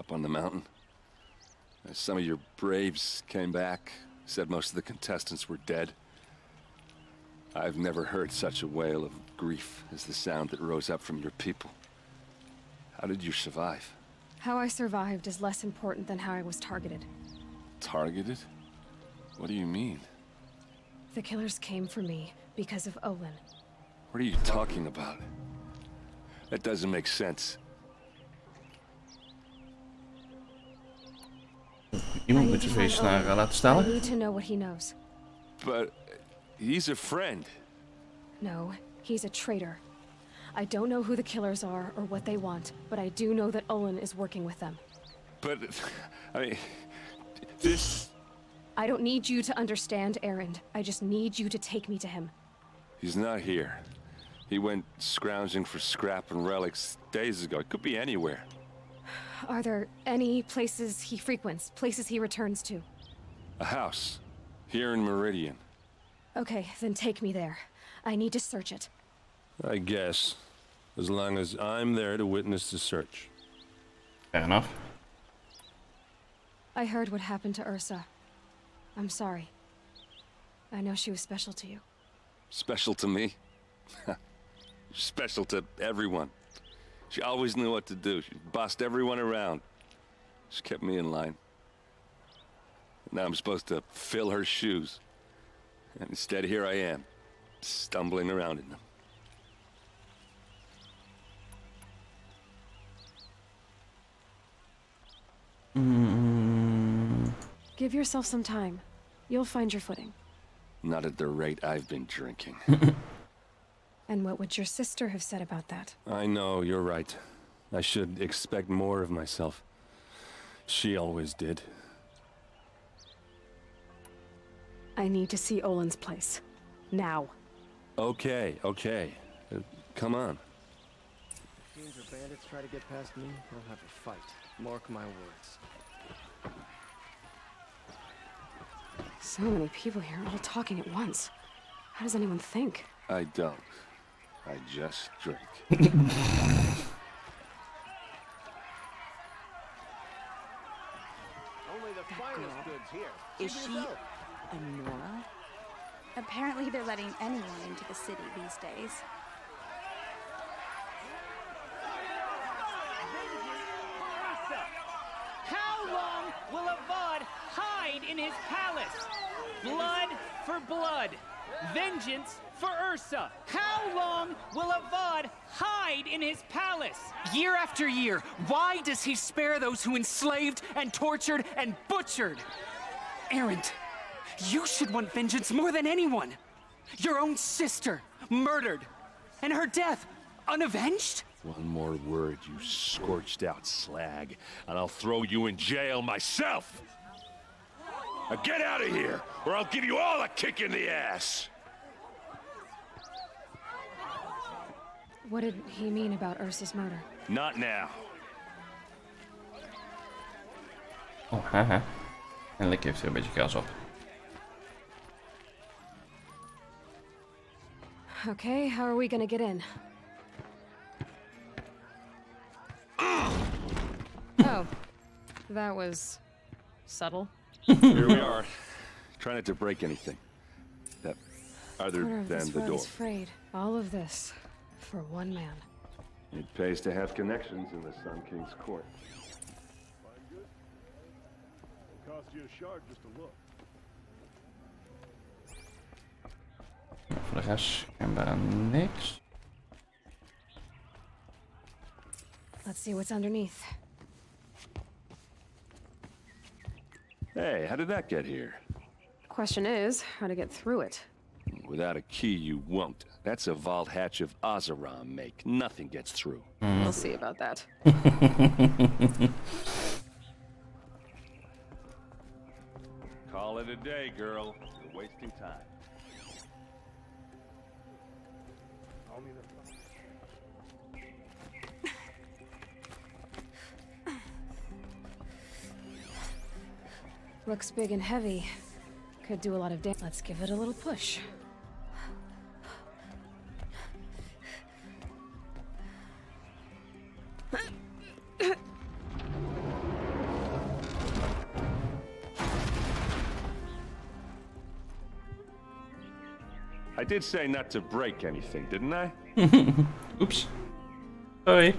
up on the mountain. Some of your braves came back, said most of the contestants were dead. I've never heard such a wail of grief as the sound that rose up from your people. How did you survive? How I survived is less important than how I was targeted. Targeted? What do you mean? The killers came for me because of Olin. What are you talking about? That doesn't make sense. Iemand I moet need to find feest naar Olin. eh, laten I stellen. need to know what he knows. But he's a friend. No, he's a traitor. I don't know who the killers are or what they want, but I do know that Olin is working with them. But, I mean, this... I don't need you to understand, Erend. I just need you to take me to him. He's not here. He went scrounging for scrap and relics days ago. It could be anywhere. Are there any places he frequents, places he returns to? A house. Here in Meridian. Okay, then take me there. I need to search it. I guess. As long as I'm there to witness the search. Fair enough. I heard what happened to Ursa. I'm sorry. I know she was special to you. Special to me? Special to everyone. She always knew what to do. She bossed everyone around. She kept me in line. Now I'm supposed to fill her shoes. And instead, here I am, stumbling around in them. Mm. Give yourself some time. You'll find your footing. Not at the rate I've been drinking. And what would your sister have said about that? I know, you're right. I should expect more of myself. She always did. I need to see Olin's place. Now. Okay, okay. Uh, come on. Fiends or bandits try to get past me, they'll have a fight. Mark my words. So many people here, all talking at once. How does anyone think? I don't. I just drink. Only the finest goods here. Is See for she yourself. a Nora? Apparently they're letting anyone into the city these days. How long will Avad hide in his palace? Blood for blood. Vengeance for Ursa. How long will Avad hide in his palace? Year after year, why does he spare those who enslaved and tortured and butchered? Erend, you should want vengeance more than anyone. Your own sister, murdered, and her death, unavenged? One more word, you scorched out slag, and I'll throw you in jail myself! Now get out of here, or I'll give you all a kick in the ass! What did he mean about Ursa's murder? Not now. Oh, haha. Eindelijk heeft hij een beetje gas op. Okay, how are we gonna get in? oh. That was... subtle. Here we are. Try not to break anything. That other Corner of this than the road door. is frayed. All of this for one man. It pays to have connections in the Sun King's court. Cost you a shard just to look. Voor de rest schijnbaar niks. Let's see what's underneath. Hey, how did that get here? Question is, how to get through it. Without a key, you won't. That's a vault hatch of Oseram make. Nothing gets through. We'll see about that. Call it a day, girl. You're wasting time. Call me the Looks big and heavy. Could do a lot of damage. Let's give it a little push. I did say not to break anything, didn't I? Oops. Sorry.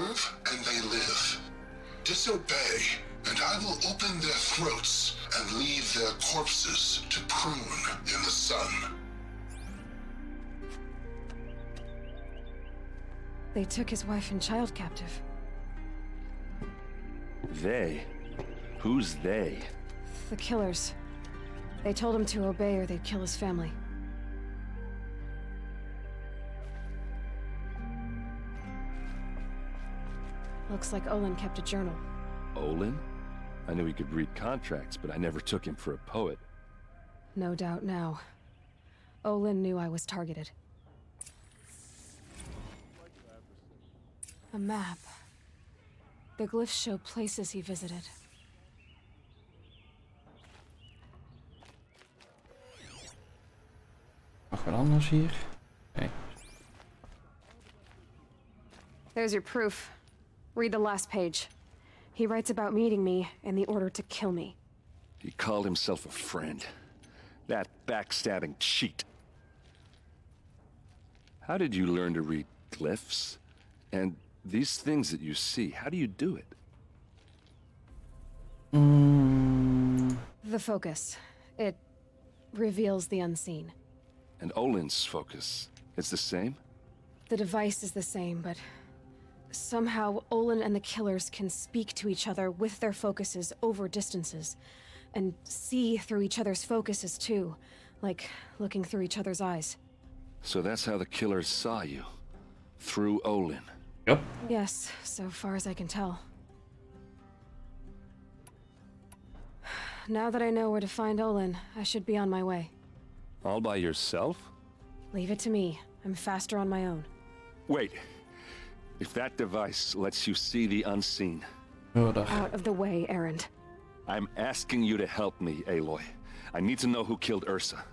Serve and they live. Disobey, and I will open their throats and leave their corpses to prune in the sun. They took his wife and child captive. They? Who's they? The killers. They told him to obey or they'd kill his family. Looks like Olin kept a journal. Olin? I knew he could read contracts, but I never took him for a poet. No doubt now. Olin knew I was targeted. A map. The glyphs show places he visited. Nog wat anders hier? Nee. There's your proof. Read the last page. He writes about meeting me and the order to kill me. He called himself a friend. That backstabbing cheat. How did you learn to read glyphs? And these things that you see, how do you do it? Mm, The focus. It reveals the unseen. And Olin's focus, it's the same? The device is the same, but somehow Olin and the killers can speak to each other with their focuses over distances, and see through each other's focuses too, like looking through each other's eyes. So that's how the killers saw you. Through Olin. Yep. Yes, so far as I can tell. Now that I know where to find Olin, I should be on my way. All by yourself? Leave it to me. I'm faster on my own. Wait. If that device lets you see the unseen, Oh. Out of the way, Erend. I'm asking you to help me, Aloy. I need to know who killed Ursa.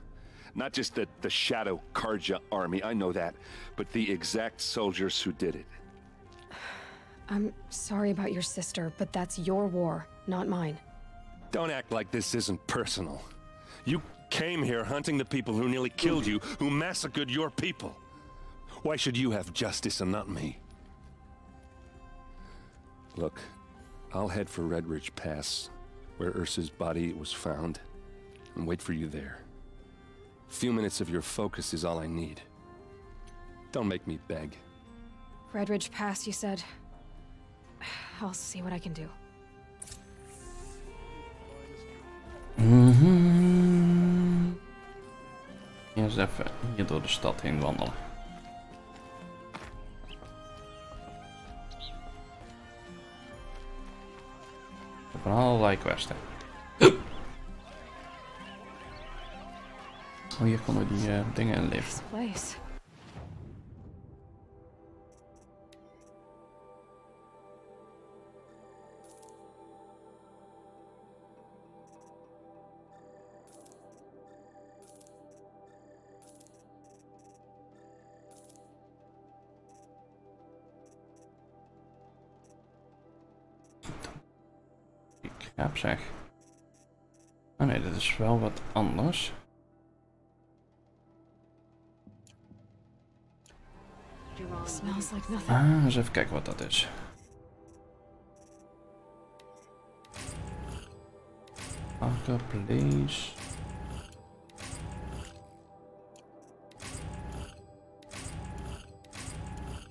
Not just the, the Shadow Carja army, I know that, but the exact soldiers who did it. I'm sorry about your sister, but that's your war, not mine. Don't act like this isn't personal. You came here hunting the people who nearly killed you, who massacred your people. Why should you have justice and not me? Look, I'll head for Red Ridge Pass, where Ursa's body was found, and wait for you there. A few minutes of your focus is all I need. Don't make me beg. Redridge Pass, you said? I'll see what I can do. Mm -hmm. Eerst even hier door de stad heen wandelen. Van allerlei questen. Oh, hier konden we die eh, dingen in liften. Heb zeg. Oh nee, dit is wel wat anders. Ah, eens even kijken wat dat is. Parker Place.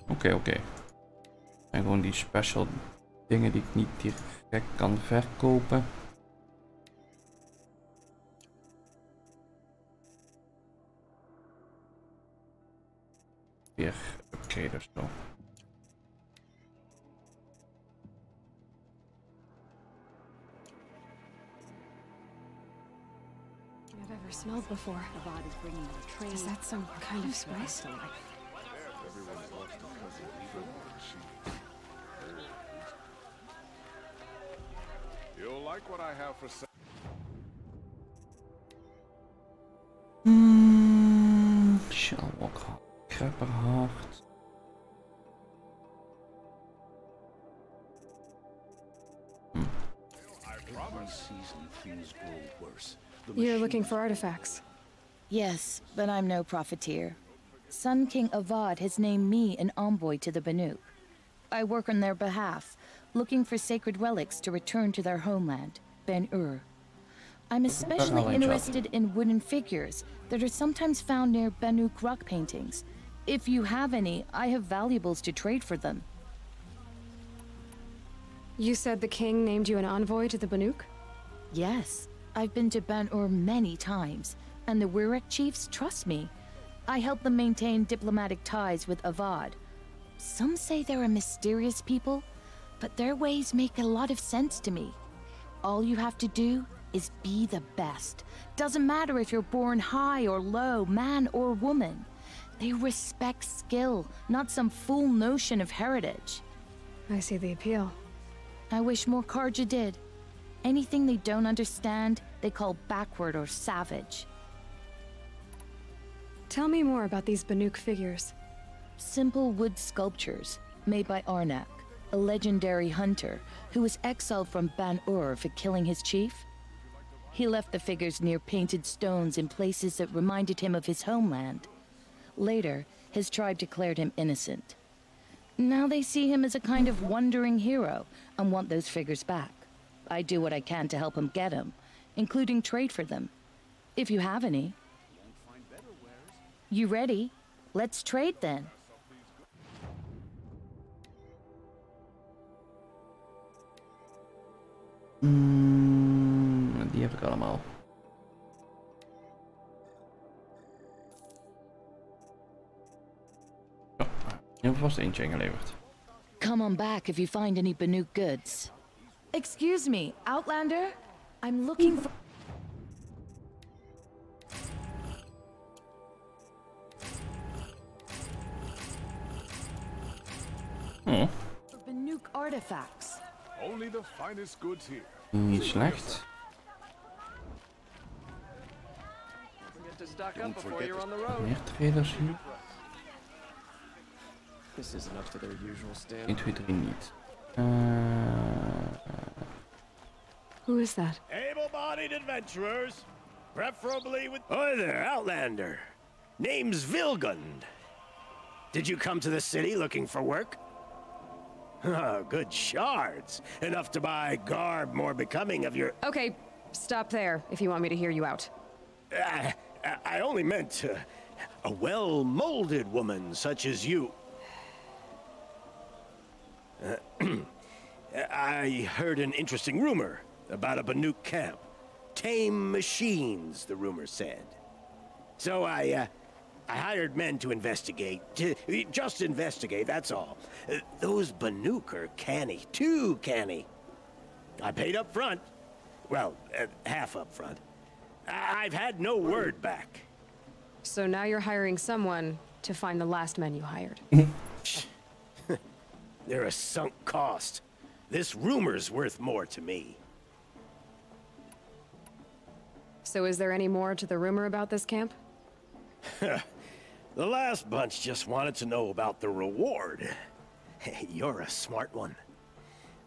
Oké, oké. En gewoon die special dingen die ik niet direct kan verkopen. Weer upgrade of zo. Smelled before. Avad is bringing a train. Is that some kind of spice? You'll like what I have for sale. Hmm, Shellwalk, Krapperhart. You're looking for artifacts. Yes, but I'm no profiteer. Sun King Avad has named me an envoy to the Banuk. I work on their behalf, looking for sacred relics to return to their homeland, Ban-Ur. I'm especially job. interested in wooden figures that are sometimes found near Banuk rock paintings. If you have any, I have valuables to trade for them. You said the king named you an envoy to the Banuk? Yes, I've been to Ban-Ur many times, and the Werak chiefs trust me. I help them maintain diplomatic ties with Avad. Some say they're a mysterious people, but their ways make a lot of sense to me. All you have to do is be the best. Doesn't matter if you're born high or low, man or woman. They respect skill, not some fool notion of heritage. I see the appeal. I wish more Carja did. Anything they don't understand, they call backward or savage. Tell me more about these Banuk figures. Simple wood sculptures made by Arnak, a legendary hunter who was exiled from Ban-Ur for killing his chief. He left the figures near painted stones in places that reminded him of his homeland. Later, his tribe declared him innocent. Now they see him as a kind of wandering hero and want those figures back. I do what I can to help him get them, including trade for them. If you have any. You ready? Let's trade then. Mm, die heb ik allemaal. Oh, je vast eentje ingeleverd. Come on back if you find any Banuk goods. Excuse me, Outlander? I'm looking for. Oh, for Banuk artifacts. Only the finest goods here. niet slecht. Forget to stock up before you're on the road. Meer traders hier. This isn't to their usual 1, standard. 2, 3 niet. Uh, Who is that? Able-bodied adventurers, preferably with... Hi there, Outlander. Name's Vilgund. Did you come to the city looking for work? Ah, good shards. Enough to buy garb more becoming of your... Okay, stop there if you want me to hear you out. I, I only meant uh, a well-molded woman such as you. Uh, I heard an interesting rumor about a Banuk camp. Tame machines, the rumor said. So I, uh, I hired men to investigate. To, just investigate, that's all. Uh, those Banuk are canny, too canny. I paid up front. Well, uh, half up front. I- I've had no word back. So now you're hiring someone to find the last men you hired. They're a sunk cost. This rumor's worth more to me. So is there any more to the rumor about this camp? The last bunch just wanted to know about the reward. Hey, you're a smart one.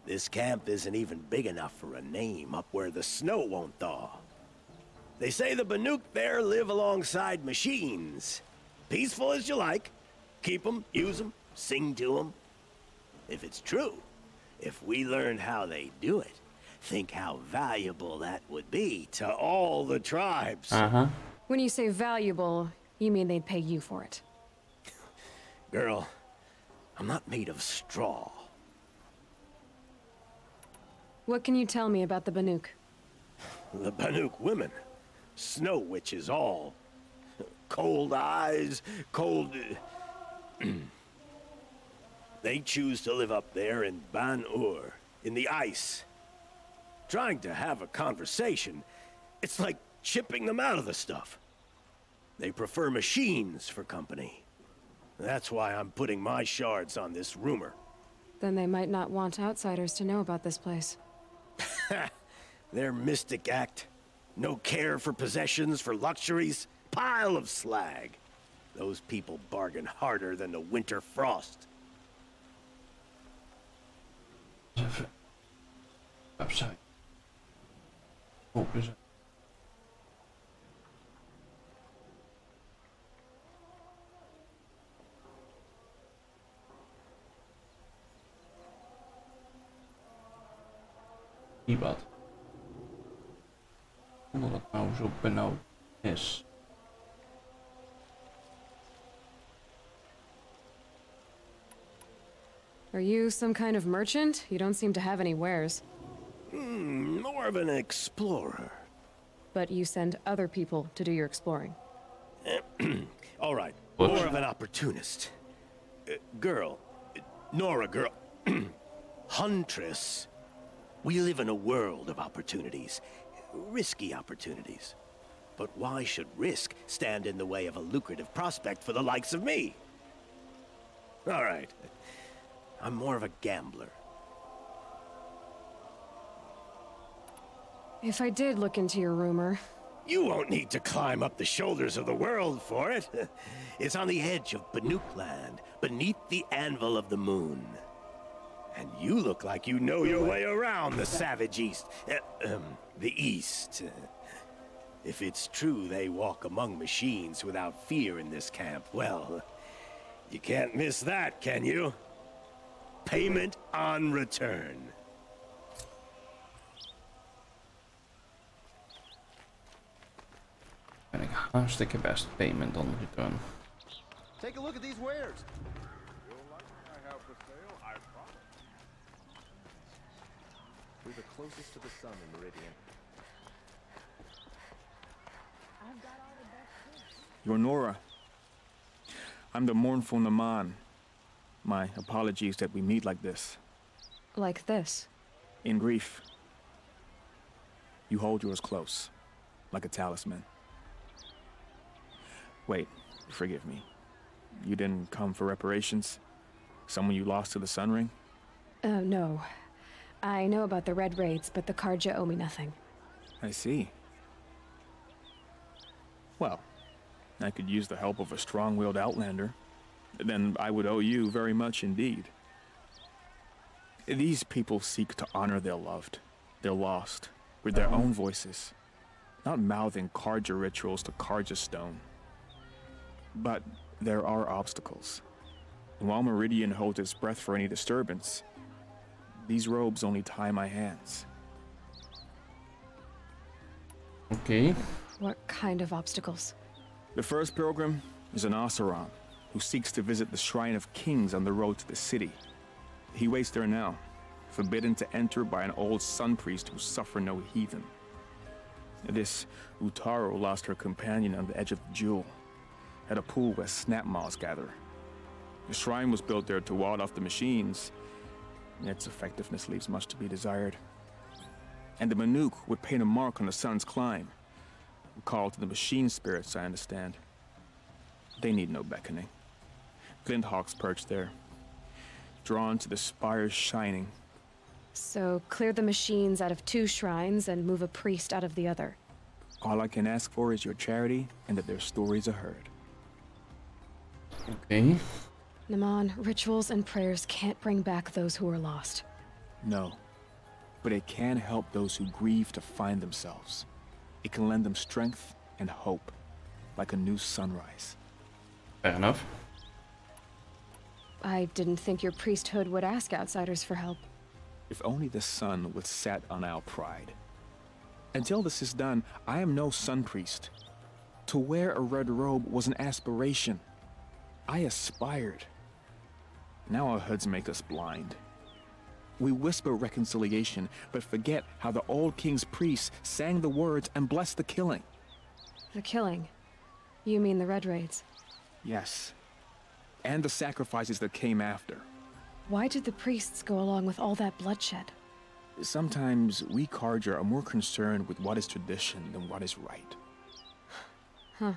This camp isn't even big enough for a name up where the snow won't thaw. They say the Banuk there live alongside machines. Peaceful as you like. Keep 'em, use 'em, sing to 'em. If it's true, if we learned how they do it, think how valuable that would be to all the tribes. Aha. When you say valuable, you mean they'd pay you for it. Girl, I'm not made of straw. What can you tell me about the Banuk? The Banuk women. Snow witches all. Cold eyes, cold... they choose to live up there in Ban-Ur, in the ice. Trying to have a conversation, it's like chipping them out of the stuff. They prefer machines for company. That's why I'm putting my shards on this rumor. Then they might not want outsiders to know about this place. Their mystic act. No care for possessions, for luxuries. Pile of slag. Those people bargain harder than the winter frost. Website. Open ze. Die wat. Omdat het nou zo benauwd is. Are you some kind of merchant? You don't seem to have any wares. Hmm, more of an explorer. But you send other people to do your exploring. All right, What? more of an opportunist. Uh, girl, uh, Nora girl, Huntress. We live in a world of opportunities, risky opportunities. But why should risk stand in the way of a lucrative prospect for the likes of me? All right, I'm more of a gambler. If I did look into your rumor, You won't need to climb up the shoulders of the world for it. It's on the edge of Banuk land, beneath the anvil of the moon. And you look like you know your way around the savage east. Uh, um, the east. If it's true they walk among machines without fear in this camp, well, you can't miss that, can you? Payment on return. Ben ik hartstikke best payment on return. Take a look at these wares. We're the closest to the sun in Meridian. You're Nora. I'm the mournful Naman. My apologies that we meet like this. like this. In grief. You hold yours close, like a talisman. Wait, forgive me. You didn't come for reparations? Someone you lost to the Sun Ring? Oh, no. I know about the Red Raids, but the Carja owe me nothing. I see. Well, I could use the help of a strong-willed outlander. Then I would owe you very much indeed. These people seek to honor their loved, their lost, with their own voices, not mouthing Carja rituals to Carja stone. But there are obstacles. And while Meridian holds its breath for any disturbance, these robes only tie my hands. Okay. What kind of obstacles? The first pilgrim is an Oseram who seeks to visit the Shrine of Kings on the road to the city. He waits there now, forbidden to enter by an old sun priest who suffer no heathen. This Utaru lost her companion on the edge of the jewel, at a pool where snap moths gather. The shrine was built there to ward off the machines, and its effectiveness leaves much to be desired. And the Banuk would paint a mark on the sun's climb, a call to the machine spirits, I understand. They need no beckoning. Glinthawks perch there, drawn to the spires shining. So, clear the machines out of two shrines and move a priest out of the other. All I can ask for is your charity and that their stories are heard. Oké. Naman, rituals and prayers can't bring back those who are lost. No, but it can help those who grieve to find themselves. It can lend them strength and hope, like a new sunrise. Fair enough. I didn't think your priesthood would ask outsiders for help. If only the sun would set on our pride. Until this is done, I am no sun priest. To wear a red robe was an aspiration. I aspired. Now our hoods make us blind. We whisper reconciliation, but forget how the old king's priests sang the words and blessed the killing. The killing. You mean the Red Raids. Yes. And the sacrifices that came after. Why did the priests go along with all that bloodshed? Sometimes we Carja are more concerned with what is tradition than what is right. Huh.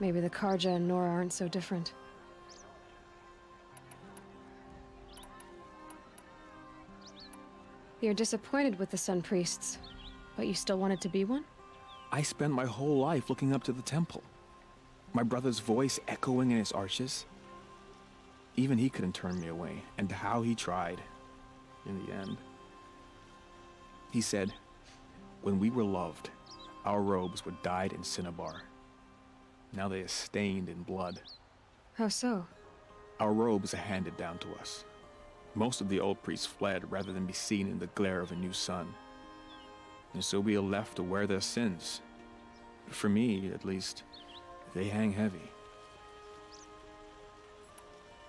Maybe the Carja and Nora aren't so different. You're disappointed with the Sun Priests, but you still wanted to be one? I spent my whole life looking up to the temple. My brother's voice echoing in its arches. Even he couldn't turn me away, and how he tried, in the end. He said, when we were loved, our robes were dyed in cinnabar. Now they are stained in blood. How so? Our robes are handed down to us. Most of the old priests fled rather than be seen in the glare of a new sun. And so we are left to wear their sins. For me, at least, they hang heavy.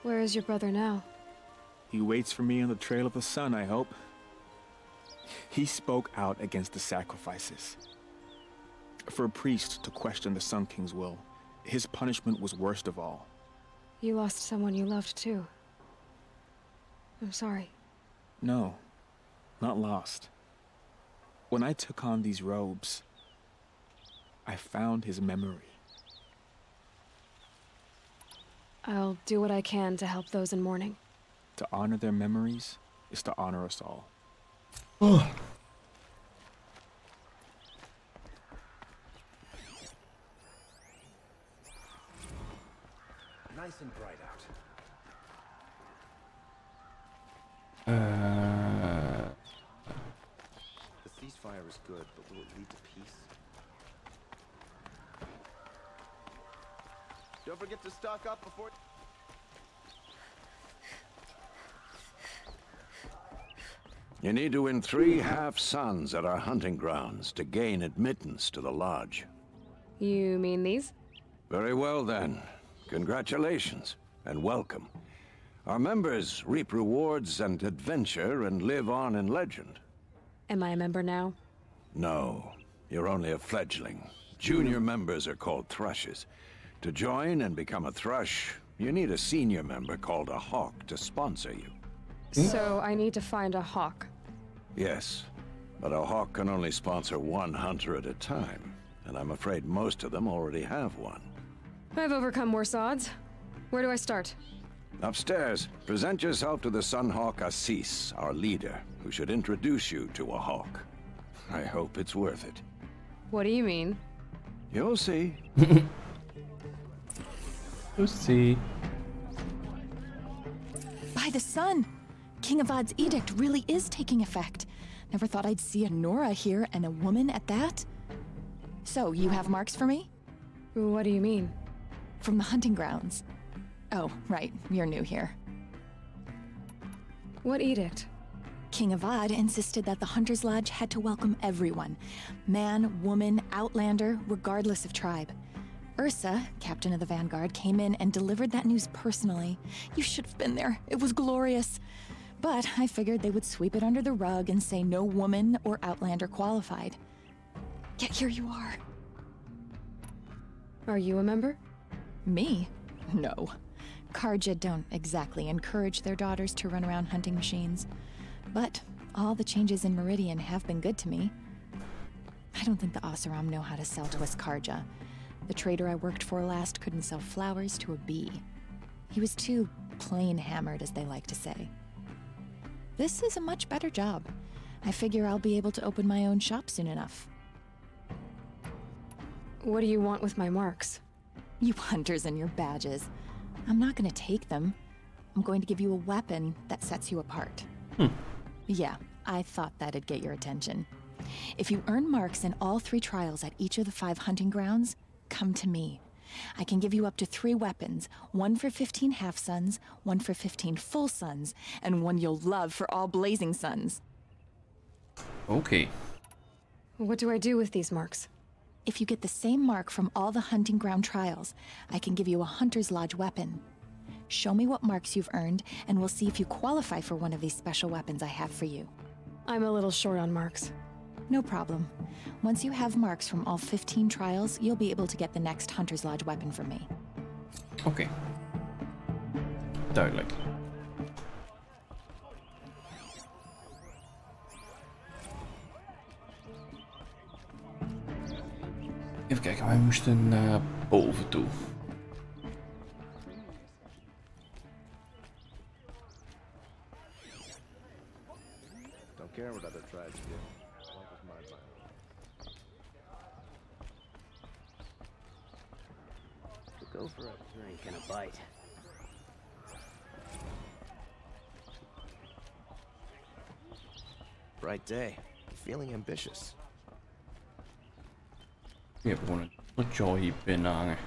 Where is your brother now? He waits for me on the trail of the sun, I hope. He spoke out against the sacrifices. For a priest to question the Sun King's will, his punishment was worst of all. You lost someone you loved too. I'm sorry. No, not lost. When I took on these robes, I found his memory. I'll do what I can to help those in mourning. To honor their memories is to honor us all. Nice and bright out. Uh, The ceasefire is good, but will it lead to peace? Don't forget to stock up before... You need to win three half-suns at our hunting grounds to gain admittance to the lodge. You mean these? Very well then. Congratulations, and welcome. Our members reap rewards and adventure and live on in legend. Am I a member now? No, you're only a fledgling. Junior members are called thrushes. To join and become a thrush, you need a senior member called a hawk to sponsor you. Hmm? So I need to find a hawk. Yes, but a hawk can only sponsor one hunter at a time, and I'm afraid most of them already have one. I've overcome worse odds. Where do I start? Upstairs, present yourself to the Sunhawk Assis, our leader, who should introduce you to a hawk. I hope it's worth it. What do you mean? You'll see. You'll see. By the sun! King Avad's edict really is taking effect. Never thought I'd see a Nora here and a woman at that. So, you have marks for me? What do you mean? From the hunting grounds. Oh, right, you're new here. What edict? King Avad insisted that the Hunter's Lodge had to welcome everyone man, woman, outlander, regardless of tribe. Ursa, captain of the Vanguard, came in and delivered that news personally. You should have been there. It was glorious. But I figured they would sweep it under the rug and say no woman or outlander qualified. Yet here you are. Are you a member? Me? No. Carja don't exactly encourage their daughters to run around hunting machines. But all the changes in Meridian have been good to me. I don't think the Oseram know how to sell to us Carja. The trader I worked for last couldn't sell flowers to a bee. He was too plain hammered, as they like to say. This is a much better job. I figure I'll be able to open my own shop soon enough. What do you want with my marks? You hunters and your badges. I'm not gonna take them. I'm going to give you a weapon that sets you apart. Hmm. Yeah, I thought that'd get your attention. If you earn marks in all three trials at each of the five hunting grounds, come to me. I can give you up to three weapons one for 15 half suns, one for 15 full suns, and one you'll love for all blazing suns. Okay. What do I do with these marks? If you get the same mark from all the hunting ground trials, I can give you a Hunter's Lodge weapon. Show me what marks you've earned, and we'll see if you qualify for one of these special weapons I have for you. I'm a little short on marks. No problem. Once you have marks from all 15 trials, you'll be able to get the next Hunter's Lodge weapon from me. Oké. Okay. Duidelijk. Even kijken, wij moesten naar boven toe. don't care what other tribes do. What was my mind? Go for a drink and a bite. Bright day. Feeling ambitious. Je hebt gewoon een joy binnen hangen.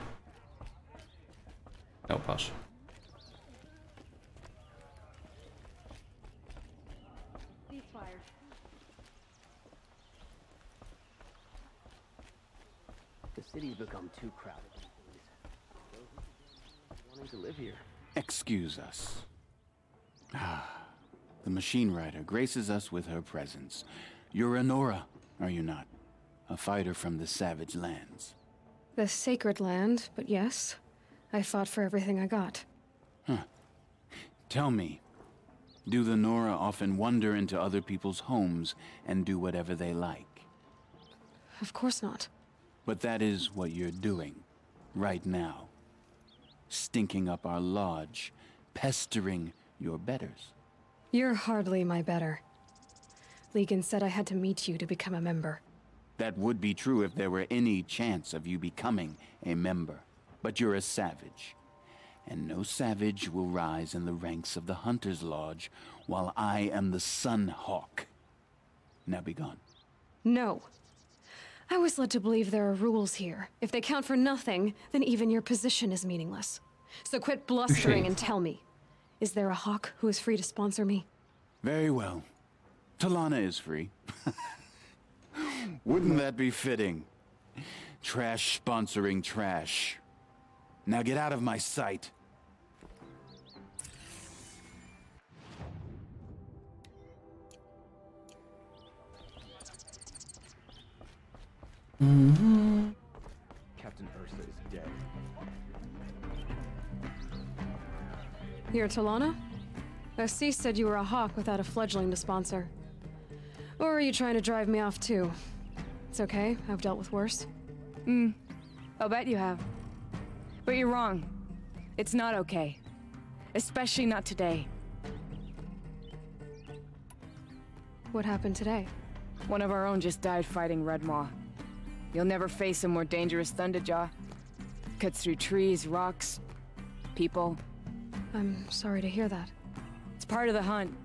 Nou pas. Ceasefire. The city's become too crowded. Wanting to live here. Excuse us. Ah, the machine rider graces us with her presence. You're Anora, are you not? A fighter from the savage lands. The sacred land, but yes. I fought for everything I got. Huh. Tell me, do the Nora often wander into other people's homes and do whatever they like? Of course not. But that is what you're doing, right now. Stinking up our lodge, pestering your betters. You're hardly my better. Legan said I had to meet you to become a member. That would be true if there were any chance of you becoming a member. But you're a savage. And no savage will rise in the ranks of the Hunter's Lodge while I am the Sun Hawk. Now be gone. No. I was led to believe there are rules here. If they count for nothing, then even your position is meaningless. So quit blustering and tell me. Is there a hawk who is free to sponsor me? Very well. Talana is free. Wouldn't that be fitting? Trash sponsoring trash. Now get out of my sight. Mm-hmm. Captain Ursa is dead. You're Talana? Assis said you were a hawk without a fledgling to sponsor. Or are you trying to drive me off too? It's okay, I've dealt with worse. Hmm. I'll bet you have. But you're wrong. It's not okay. Especially not today. What happened today? One of our own just died fighting Red Maw. You'll never face a more dangerous Thunderjaw. Cuts through trees, rocks, people. I'm sorry to hear that. It's part of the hunt.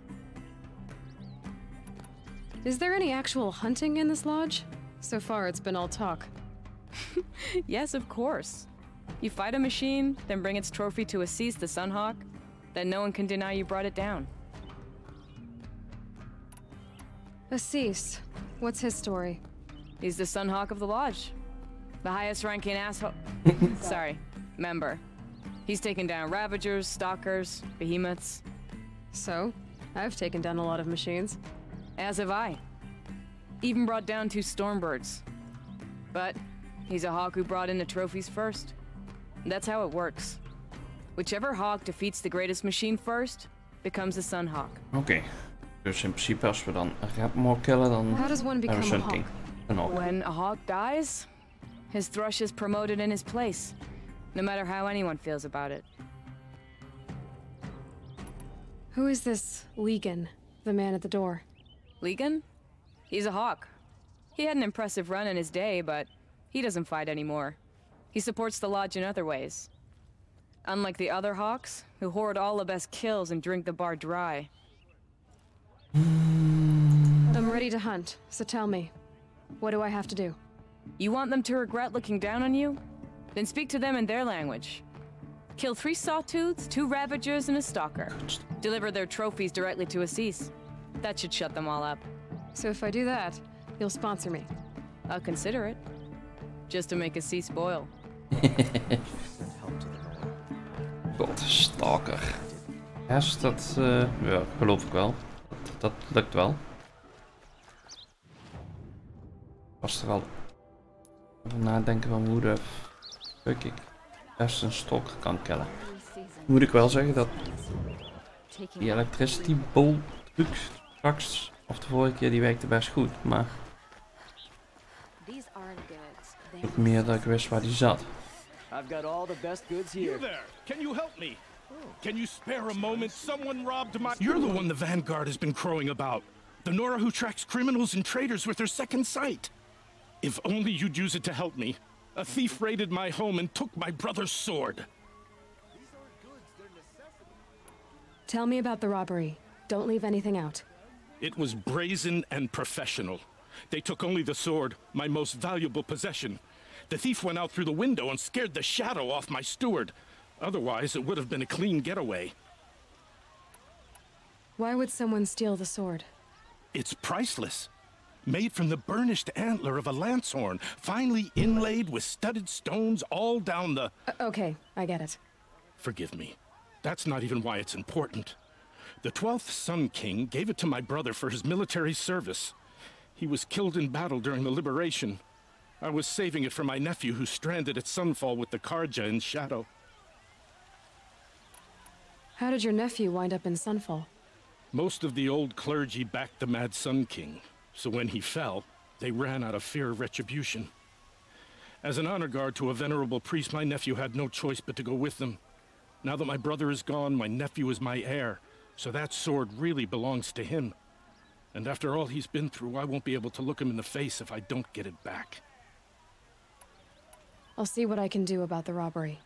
Is there any actual hunting in this lodge? So far, it's been all talk. yes, of course. You fight a machine, then bring its trophy to Assis the Sunhawk, then no one can deny you brought it down. Assis, what's his story? He's the Sunhawk of the Lodge. The highest ranking asshole. Sorry, member. He's taken down Ravagers, Stalkers, Behemoths. So, I've taken down a lot of machines. As have I. Even brought down two Stormbirds. But he's a hawk who brought in the trophies first. That's how it works. Whichever hawk defeats the greatest machine first, becomes a Sunhawk. Oké. Okay. Dus in principe als we dan Rapmore killen, dan How does one become a hawk? Een hawk. When a hawk dies, his thrush is promoted in his place. No matter how anyone feels about it. Who is this Legan, the man at the door? Legan? He's a hawk. He had an impressive run in his day, but he doesn't fight anymore. He supports the Lodge in other ways. Unlike the other hawks, who hoard all the best kills and drink the bar dry. I'm ready to hunt, so tell me, what do I have to do? You want them to regret looking down on you? Then speak to them in their language. Kill three sawtooths, two ravagers, and a stalker. Deliver their trophies directly to Assis. That should shut them all up. So if I do that, you'll sponsor me. I'll consider it. Just to make Assis boil. God, stalker. Ja, dat uh, ja, geloof ik wel. Dat, dat lukt wel. Was er al even nadenken van hoe de fuck ik best een stalker kan killen. Moet ik wel zeggen dat die electricity bolt truc straks, of de vorige keer, die werkte best goed, maar ook meer dat ik wist waar die zat. I've got all the best goods here. You there! Can you help me? Can you spare a moment? Someone robbed my. You're the one the Vanguard has been crowing about. The Nora who tracks criminals and traitors with her second sight. If only you'd use it to help me. A thief raided my home and took my brother's sword. Tell me about the robbery. Don't leave anything out. It was brazen and professional. They took only the sword, my most valuable possession. The thief went out through the window and scared the shadow off my steward. Otherwise, it would have been a clean getaway. Why would someone steal the sword? It's priceless. Made from the burnished antler of a lancehorn, finely inlaid with studded stones all down the... Uh, okay, I get it. Forgive me. That's not even why it's important. The 12th Sun King gave it to my brother for his military service. He was killed in battle during the liberation. I was saving it for my nephew who's stranded at Sunfall with the Carja in Shadow. How did your nephew wind up in Sunfall? Most of the old clergy backed the Mad Sun King, so when he fell, they ran out of fear of retribution. As an honor guard to a venerable priest, my nephew had no choice but to go with them. Now that my brother is gone, my nephew is my heir, so that sword really belongs to him. And after all he's been through, I won't be able to look him in the face if I don't get it back. I'll see what I can do about the robbery.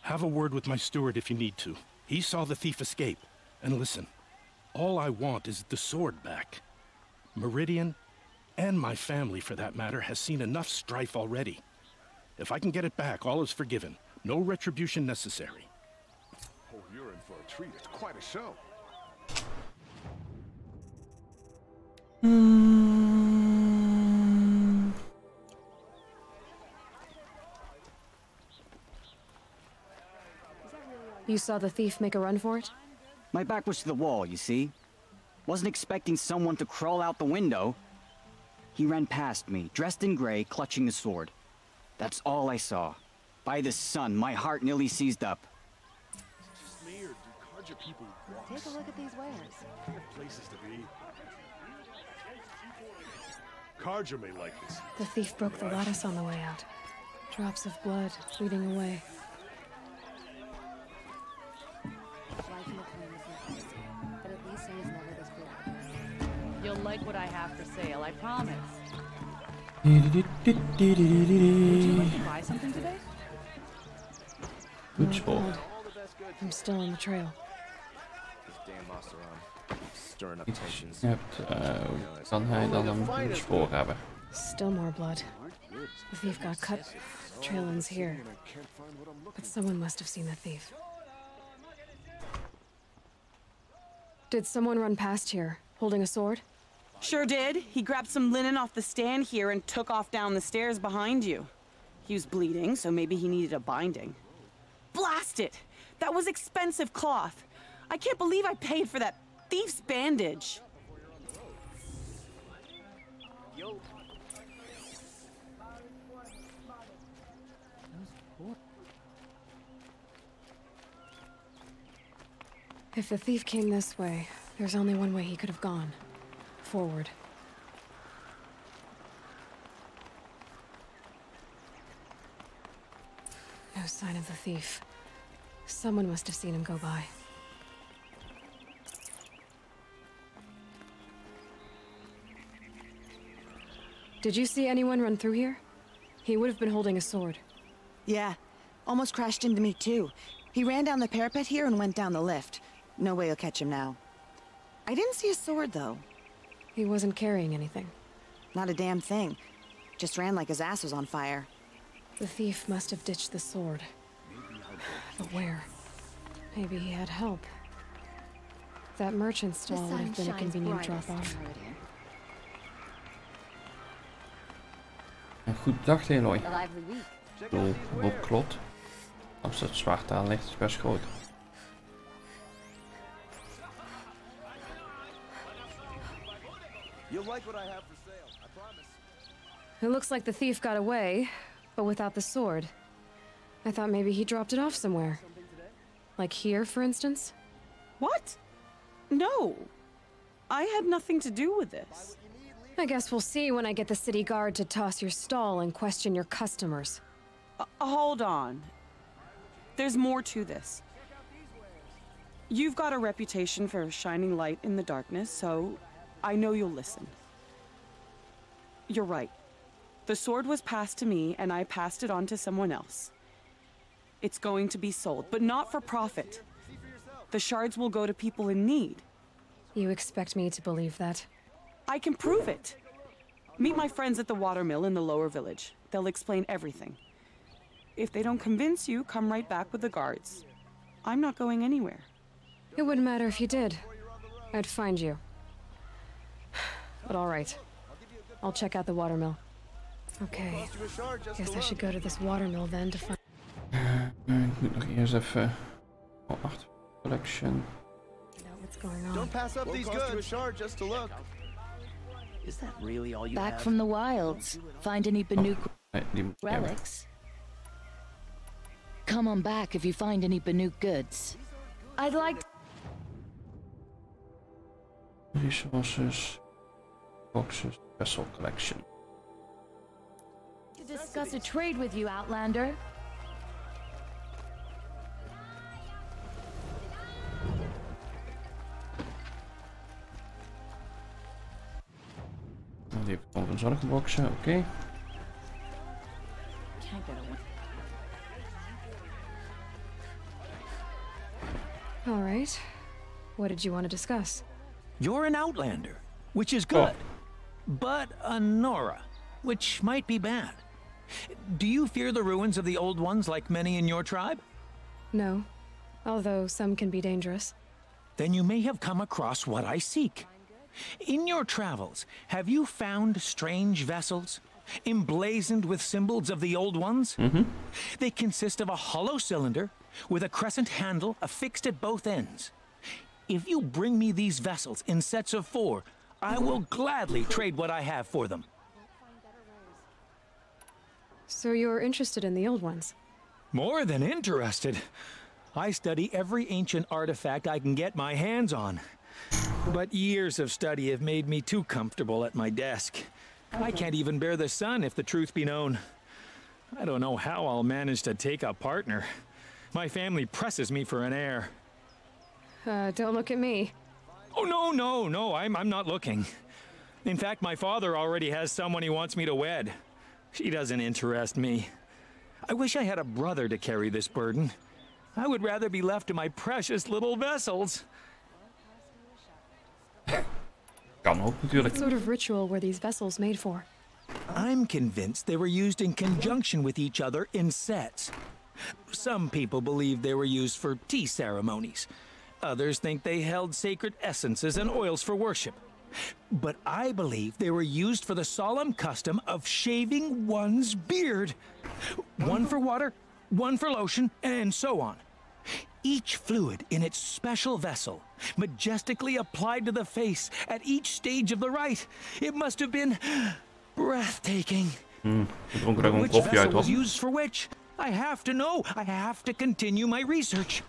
Have a word with my steward if you need to. He saw the thief escape. And listen, all I want is the sword back. Meridian, and my family for that matter, has seen enough strife already. If I can get it back, all is forgiven. No retribution necessary. Oh, you're in for a treat. It's quite a show. Hmm. You saw the thief make a run for it? My back was to the wall, you see? Wasn't expecting someone to crawl out the window. He ran past me, dressed in gray, clutching a sword. That's all I saw. By the sun, my heart nearly seized up. Take a look at these wares. Places to be. Carja may like this. The thief broke the lattice on the way out. Drops of blood bleeding away. You'll like what I have for sale, I promise. Would Would you like to buy something today? Oh, Goed sport. I'm still on the trail. This damn Oseram. Stirring up tensions. Je hebt, uh, kan hij dan een goed spoor hebben? Still more blood. The thief got cut. Trail ends here. But someone must have seen the thief. Did someone run past here, holding a sword? Sure did. He grabbed some linen off the stand here and took off down the stairs behind you. He was bleeding, so maybe he needed a binding. Blast it! That was expensive cloth. I can't believe I paid for that thief's bandage. If the thief came this way, there's only one way he could have gone. Forward. No sign of the thief. Someone must have seen him go by. Did you see anyone run through here? He would have been holding a sword. Yeah, almost crashed into me too. He ran down the parapet here and went down the lift. No way you'll catch him now. I didn't see a sword, though. He wasn't carrying anything. Not a damn thing. Just ran like his ass was on fire. The thief must have ditched the sword. But where? Maybe he had help. That merchant stall would have been a convenient drop-off. Een goed dag, Eloy. Ik bedoel, Rob Klot. Als het zwart aan ligt, is best groot. You'll like what I have for sale, I promise. It looks like the thief got away, but without the sword. I thought maybe he dropped it off somewhere. Like here, for instance? What? No. I had nothing to do with this. I guess we'll see when I get the city guard to toss your stall and question your customers. Uh, hold on. There's more to this. You've got a reputation for shining light in the darkness, so I know you'll listen. You're right. The sword was passed to me, and I passed it on to someone else. It's going to be sold, but not for profit. The shards will go to people in need. You expect me to believe that? I can prove it. Meet my friends at the watermill in the lower village. They'll explain everything. If they don't convince you, come right back with the guards. I'm not going anywhere. It wouldn't matter if you did. I'd find you. But all right. I'll check out the watermill. Okay. Guess I should go to this watermill then to find... ik moet nog eerst even... Oh, wacht. Collection. What's going on? Don't pass up these goods. shard just to look. Is that really all you Back have? from the wilds. Find any Banuk Nee, die moet ik hebben. relics? Come on back if you find any Banuk goods. I'd like Resources. Boxes. Vessel collection. to discuss a trade with you, Outlander. Die heeft nog een zorgboxen, oké. Can't get away. All right. What did you want to discuss? You're an outlander, which is good. Oh. But a Nora, which might be bad. Do you fear the ruins of the old ones like many in your tribe? No. Although some can be dangerous. Then you may have come across what I seek. In your travels, have you found strange vessels? Emblazoned with symbols of the old ones? Mm-hmm. They consist of a hollow cylinder with a crescent handle affixed at both ends. If you bring me these vessels in sets of four, I will gladly trade what I have for them. So you're interested in the old ones? More than interested. I study every ancient artifact I can get my hands on. But years of study have made me too comfortable at my desk. I can't even bear the sun if the truth be known. I don't know how I'll manage to take a partner. My family presses me for an heir. Uh, don't look at me. Oh, no, no, no, I'm, I'm not looking. In fact, my father already has someone he wants me to wed. She doesn't interest me. I wish I had a brother to carry this burden. I would rather be left to my precious little vessels. Kan ook natuurlijk. What sort of ritual were these vessels made for? I'm convinced they were used in conjunction with each other in sets. Some people believe they were used for tea ceremonies. Others think they held sacred essences and oils for worship. But I believe they were used for the solemn custom of shaving one's beard. One for water, one for lotion, and so on. Each fluid in its special vessel, majestically applied to the face at each stage of the rite. It must have been breathtaking. Hmm, ik dronk ook een Which koffie vessel was hoor. used for which? I have to know. I have to continue my research.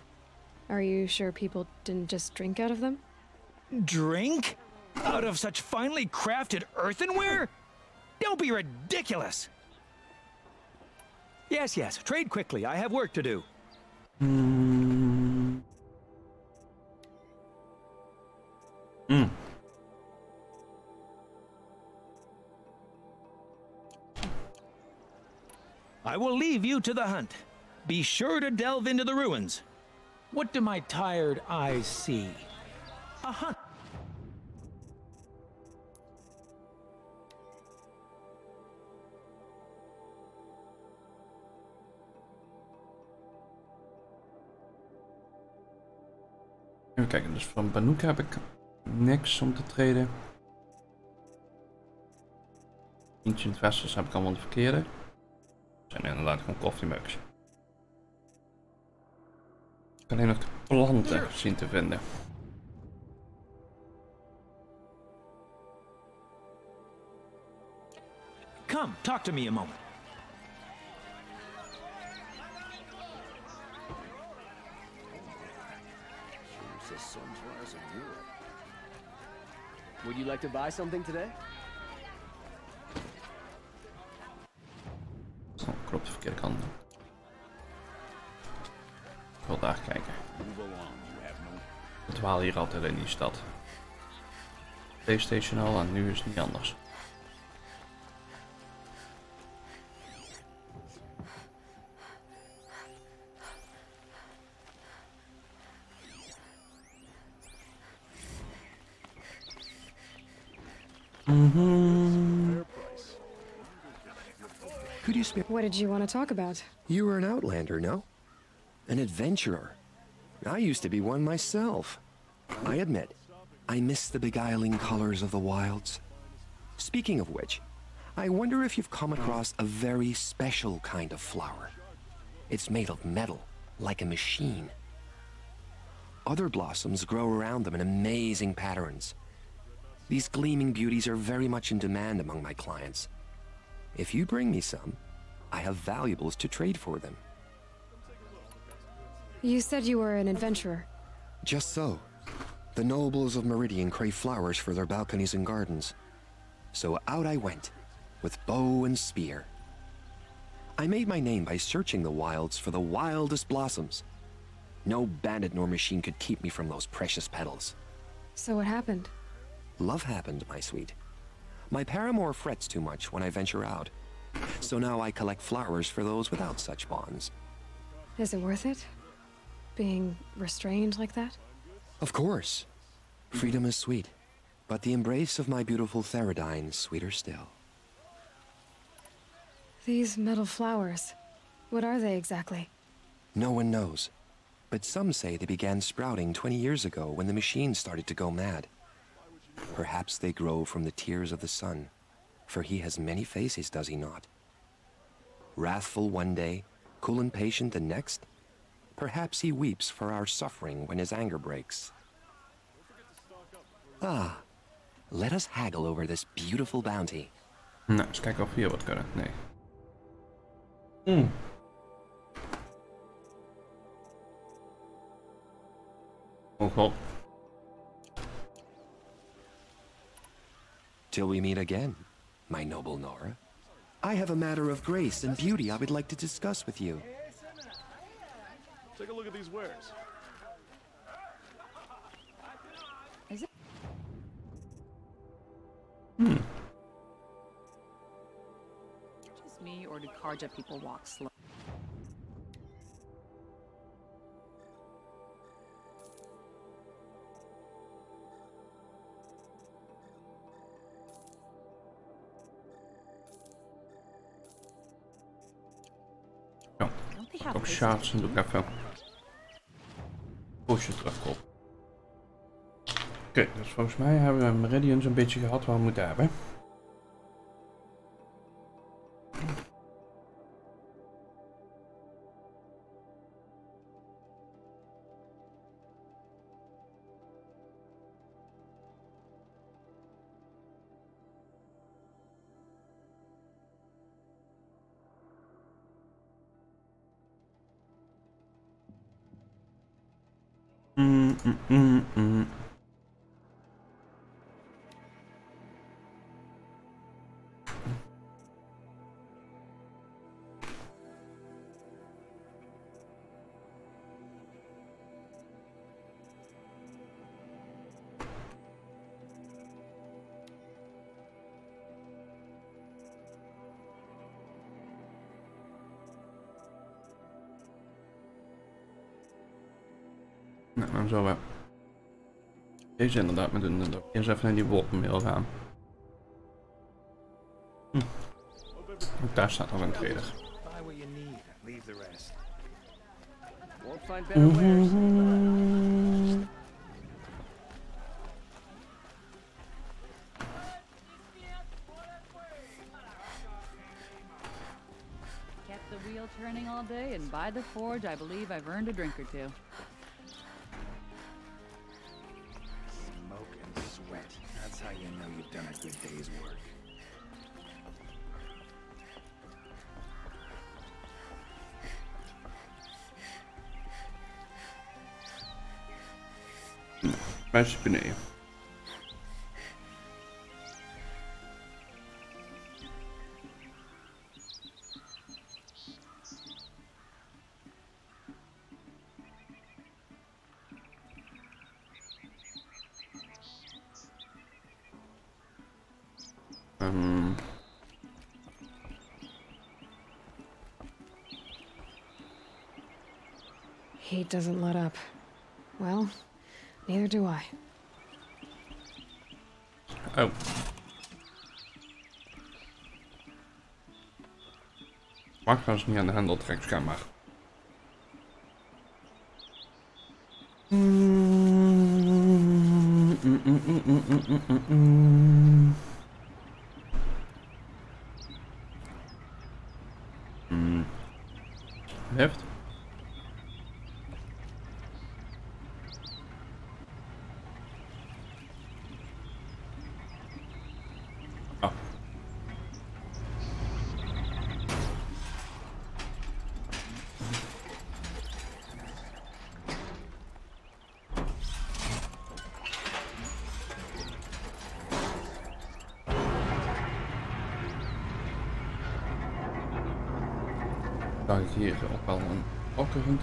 Are you sure people didn't just drink out of them? Drink? Out of such finely crafted earthenware? Don't be ridiculous. Yes, yes, trade quickly. I have work to do. Hmm. I will leave you to the hunt. Be sure to delve into the ruins. What do my tired eyes see? A hunt. Even kijken, dus van Banouk heb ik niks om te treden. Ancient Vessels heb ik allemaal de verkeerde. zijn inderdaad gewoon koffiemugs. Ik kan alleen nog de planten zien te vinden. Come, talk to me a moment. Would you like to buy something today? Klopt, de verkeerde kant. Ik wil daar kijken. Ik dwaal hier altijd in die stad. PlayStation al en nu is het niet anders. Mm-hmm. Could you spare? What did you want to talk about? You were an outlander, no? An adventurer. I used to be one myself. I admit, I miss the beguiling colors of the wilds. Speaking of which, I wonder if you've come across a very special kind of flower. It's made of metal, like a machine. Other blossoms grow around them in amazing patterns. These gleaming beauties are very much in demand among my clients. If you bring me some, I have valuables to trade for them. You said you were an adventurer. Just so. The nobles of Meridian crave flowers for their balconies and gardens. So out I went, with bow and spear. I made my name by searching the wilds for the wildest blossoms. No bandit nor machine could keep me from those precious petals. So what happened? Love happened, my sweet. My paramour frets too much when I venture out. So now I collect flowers for those without such bonds. Is it worth it? Being restrained like that? Of course. Freedom is sweet, but the embrace of my beautiful Theridine is sweeter still. These metal flowers, what are they exactly? No one knows, but some say they began sprouting 20 years ago when the machines started to go mad. Perhaps they grow from the tears of the sun, for he has many faces, does he not? Wrathful one day, cool and patient the next, Perhaps he weeps for our suffering when his anger breaks. Ah, let us haggle over this beautiful bounty. Nou, eens kijken of we hier wat kunnen. Nee. Mm. Oh god. Till we meet again, my noble Nora. I have a matter of grace and beauty I would like to discuss with you. Take a look at these wares. Is it? Hmm. Just me, or do Carja people walk slow? Ook schaatsen doe ik even. Poesje terugkomt. Oké, dus volgens mij hebben we Meridians een beetje gehad waar we moeten hebben. Deze inderdaad met een eerst even naar die wolkenmail gaan. Hm. Ook daar staat nog een trader. Kept the wheel turning all day, and by the forge, I believe I've earned a drink or two. Day's work. Meisje beneden. Um, He doesn't let up. Well, neither do I. Oh. Niet aan de hendeltrekskammer. Mm, mm. Mm.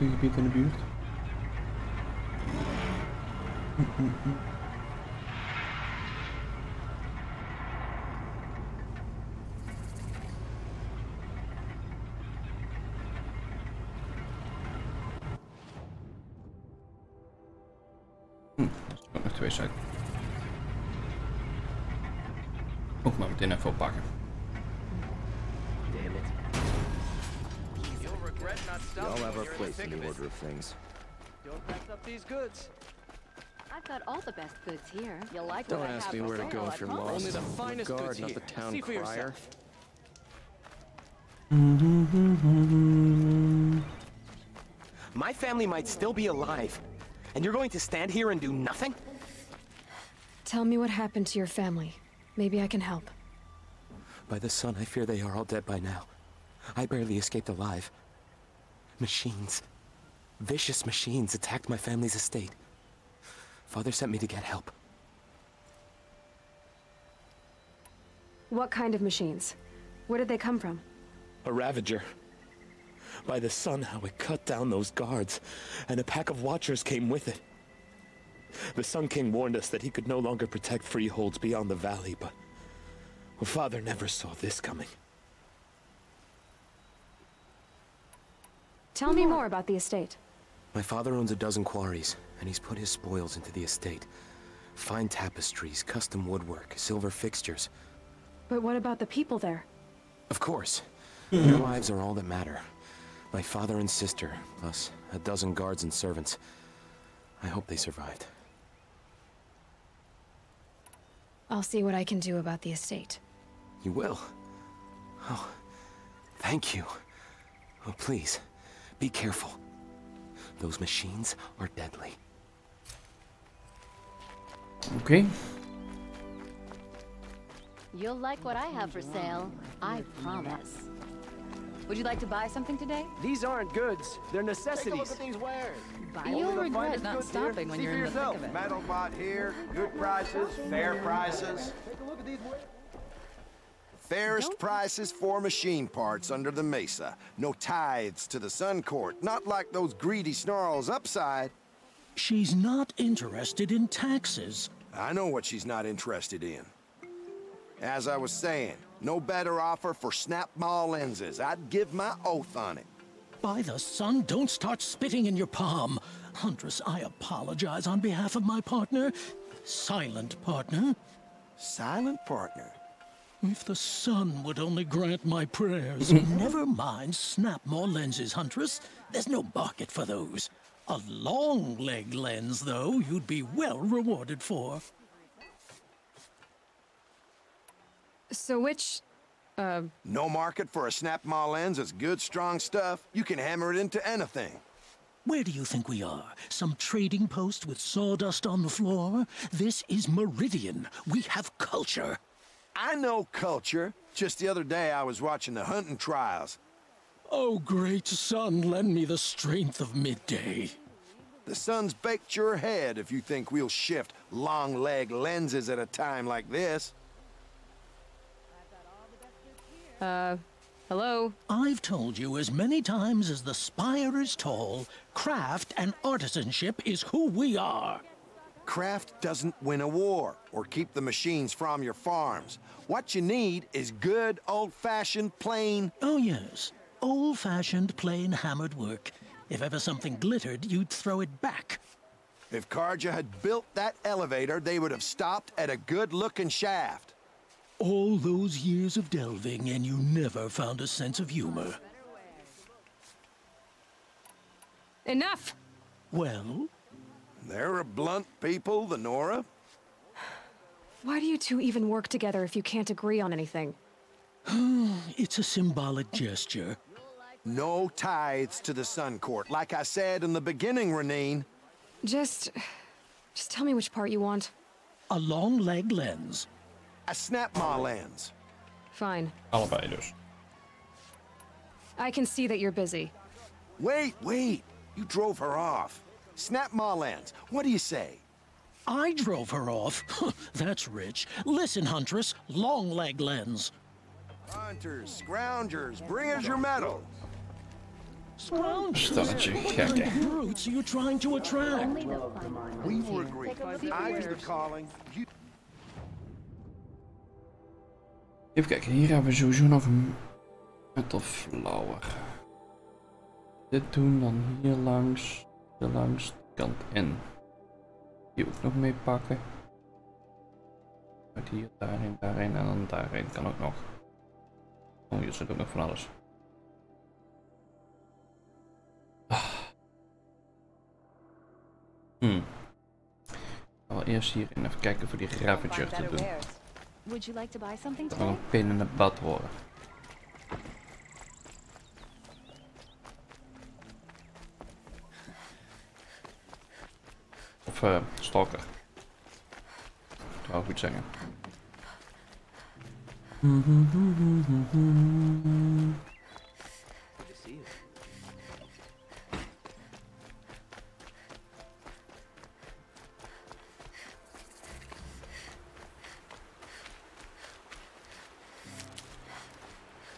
Okkerhuntengebied in de things. Don't mess up these goods. I've got all the best goods here. You'll like Don't what I ask have me for where to go if you're lost. Only the I'm finest guard, goods not here. the town See for crier. yourself. My family might still be alive, and you're going to stand here and do nothing? Tell me what happened to your family. Maybe I can help. By the sun, I fear they are all dead by now. I barely escaped alive. Machines. Vicious machines attacked my family's estate. Father sent me to get help. What kind of machines? Where did they come from? A Ravager. By the sun, how it cut down those guards, and a pack of watchers came with it. The Sun King warned us that he could no longer protect freeholds beyond the valley, but well, Father never saw this coming. Tell me more about the estate. My father owns a dozen quarries, and he's put his spoils into the estate. Fine tapestries, custom woodwork, silver fixtures. But what about the people there? Of course. Their lives are all that matter. My father and sister, plus a dozen guards and servants. I hope they survived. I'll see what I can do about the estate. You will? Oh, thank you. Oh, please, be careful. Those machines are deadly. Okay. You'll like what I have for sale. I promise. Would you like to buy something today? These aren't goods. They're necessities. Take a look at these wares. You'll regret not stopping when you're in the thick of it. Metal bot here, good prices, fair prices. Fairest prices for machine parts under the mesa. No tithes to the Sun Court, not like those greedy snarls upside. She's not interested in taxes. I know what she's not interested in. As I was saying, no better offer for snap maw lenses. I'd give my oath on it. By the sun, don't start spitting in your palm. Huntress, I apologize on behalf of my partner. Silent partner. Silent partner? If the sun would only grant my prayers. Never mind snap maw lenses, Huntress. There's no market for those. A long leg lens, though, you'd be well rewarded for. So which, uh... No market for a snap maw lens is good, strong stuff. You can hammer it into anything. Where do you think we are? Some trading post with sawdust on the floor? This is Meridian. We have culture. I know culture. Just the other day I was watching the hunting trials. Oh, great sun, lend me the strength of midday. The sun's baked your head if you think we'll shift long leg lenses at a time like this. Uh, hello? I've told you as many times as the spire is tall, craft and artisanship is who we are. Craft doesn't win a war or keep the machines from your farms. What you need is good, old-fashioned, plain... Oh, yes. Old-fashioned, plain hammered work. If ever something glittered, you'd throw it back. If Carja had built that elevator, they would have stopped at a good-looking shaft. All those years of delving, and you never found a sense of humor. Enough! Well? They're a blunt people, the Nora. Why do you two even work together if you can't agree on anything? it's a symbolic gesture. No tithes to the Sun Court, like I said in the beginning, Renine. Just... just tell me which part you want. A long leg lens. A snap maw lens. Fine. Allebei dus. I can see that you're busy. Wait, wait. You drove her off. Snap maw lens. What do you say? I drove her off. That's rich. Listen, Huntress. Long leg lens. Hunters, scroungers, bring us your medal. Stelletje gekken. Brutes you're you trying to attract. We will agree. I was the calling. You... Even kijken, hier hebben we sowieso nog een metal flower. Dit doen, dan hier langs, langs, de kant in. Die ook nog mee pakken. Uit hier, daarheen, daarheen en dan daarheen kan ook nog. Oh, hier zit ook nog van alles. Ah. Hmm. Ik ga wel eerst hierin even kijken voor die Ravager te doen. Would you like to buy something Dat nog today? een pin in het bad horen. Of eh, stalker. Wou ik goed zeggen.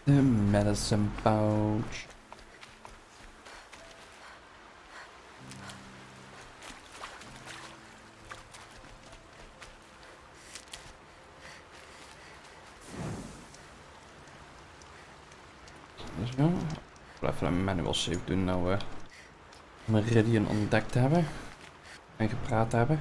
The medicine pouch. Zo. Even een manual save doen nou we Meridian ontdekt hebben. En gepraat hebben.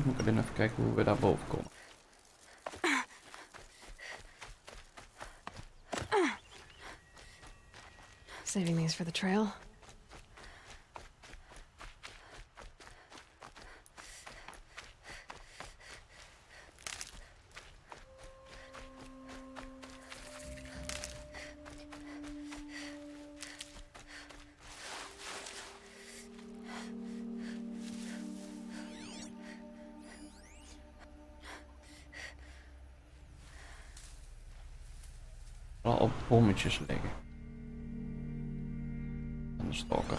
Dit moet ik alleen even kijken hoe we daar boven komen. Saving these for the trail. Op bommetjes liggen. En de stalker.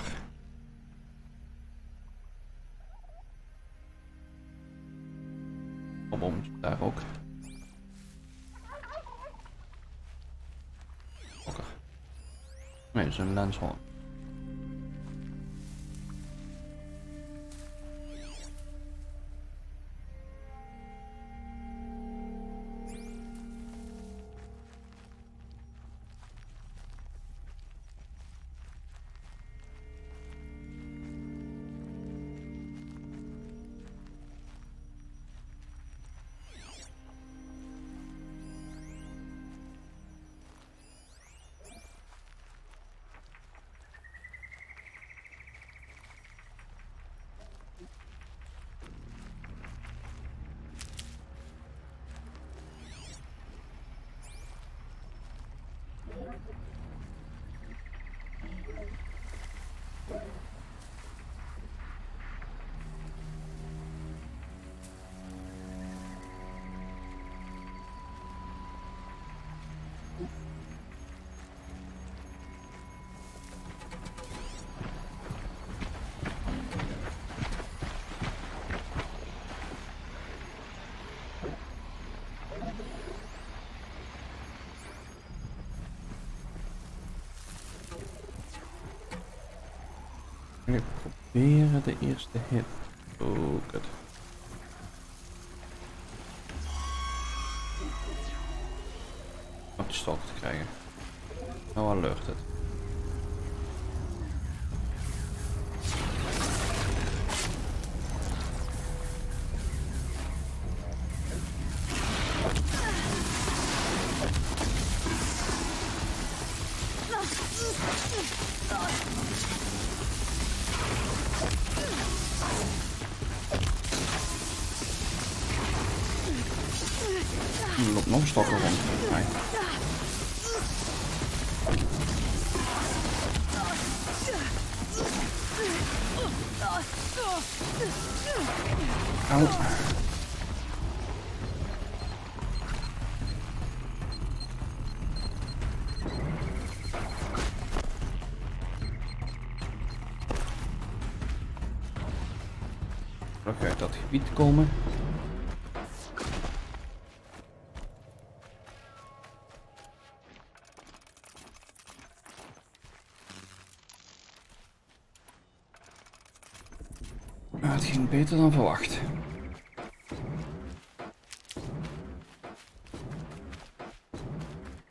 Op bommetjes daar ook. Stalker. Nee, dat is een. Ik proberen de eerste hit. Oh, kut. Om die stok te krijgen. Nou, al lucht het. stokken rond. Nee. Dat gebied komen. Beter dan verwacht.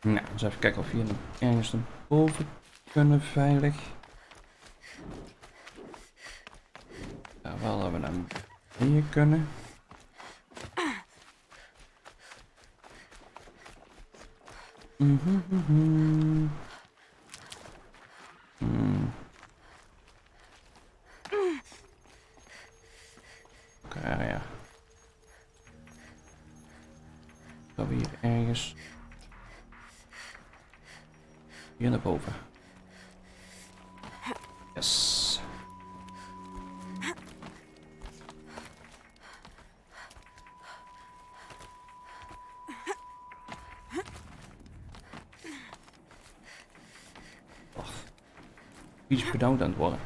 Nou, eens even kijken of we hier ergens naar boven kunnen veilig. Ja, wel dat we naar beneden kunnen. Hmm. Benauwd aan het worden.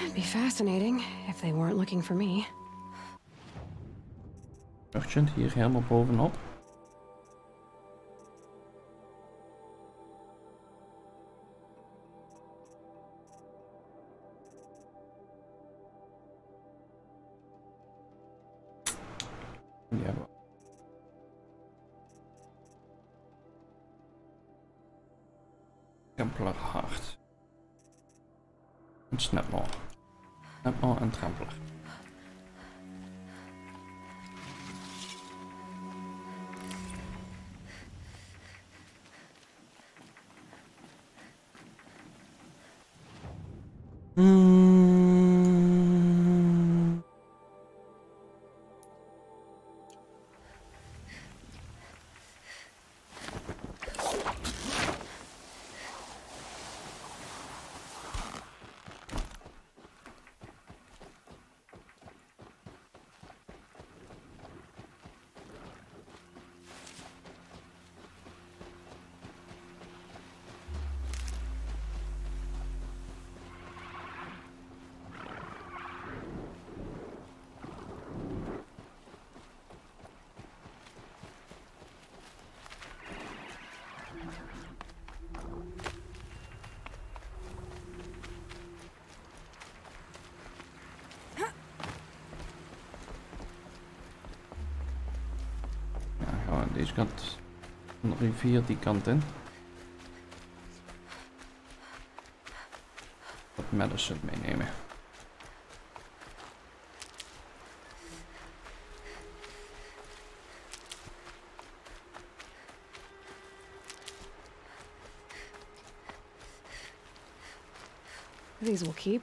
It'd be fascinating if they weren't looking for me. Urgent hier helemaal bovenop. Die hebben we. Trampler Hart. En Snapmaw. Snapmaw en Trampler. Kant van de rivier die kant in. Wat medicine meenemen. These will keep.